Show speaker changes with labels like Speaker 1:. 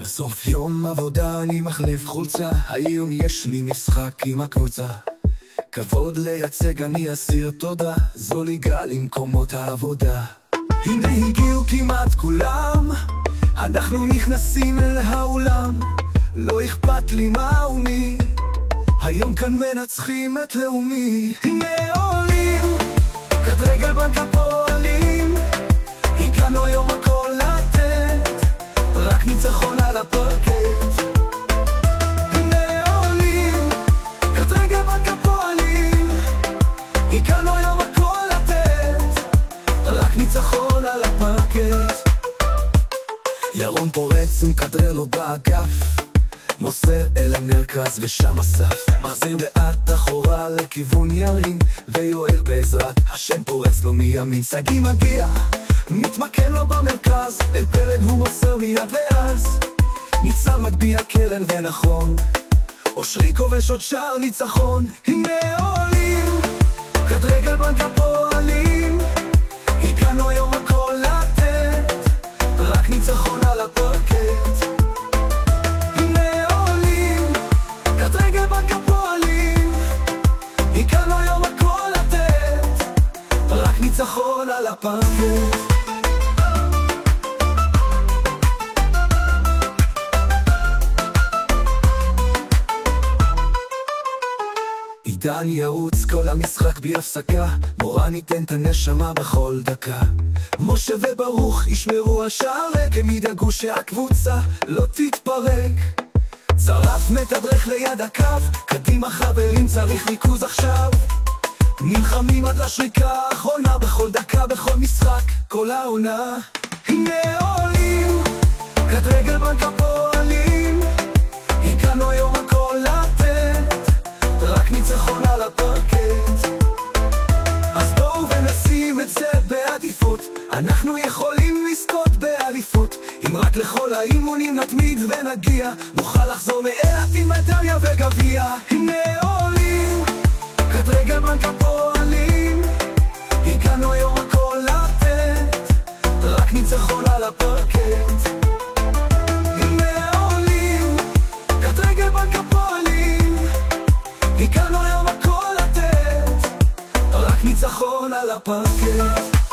Speaker 1: בסוף יום עבודה אני מחליף חולצה, היום יש לי משחק עם הקבוצה. כבוד לייצג אני אסיר תודה, זו ליגה למקומות העבודה. הנה הגיעו כמעט כולם, אנחנו נכנסים אל האולם, לא אכפת לי מה ומי, היום כאן מנצחים את לאומי. הנה עולים, ניצחון על הפרקט. ירון פורץ ומכדרר לו באגף. מוסר אל המרכז ושם אסף. מחזיר לאט אחורה לכיוון ירין ויואל בעזרת השם פורץ לו מימין. שגיא מגיע מתמקם לו במרכז אל פלד הוא מוסר מיד ואז. ניצל מגביה קרן ונכון אושרי כובש עוד שער ניצחון הנה עולים ניצחון על הפרקט עידן ירוץ כל המשחק בלי הפסקה. מורן ייתן את הנשמה בכל דקה. משה וברוך ישמרו השער ריק הם ידאגו שהקבוצה לא תתפרק. צרף מתדרך ליד הקו קדימה חברים צריך ריכוז עכשיו נלחמים עד לשריקה האחרונה בכל דקה בכל משחק כל העונה. הנה עולים כד רגל בנק הפועלים. הגענו היום הכל לתת רק ניצחון על הפרקט אז בואו ונשים את זה בעדיפות. אנחנו יכולים לזכות באליפות. אם רק לכל האימונים נתמיד ונגיע נוכל לחזור מאילת עם מדליה וגביע הגענו היום הכל לתת רק ניצחון על הפרקט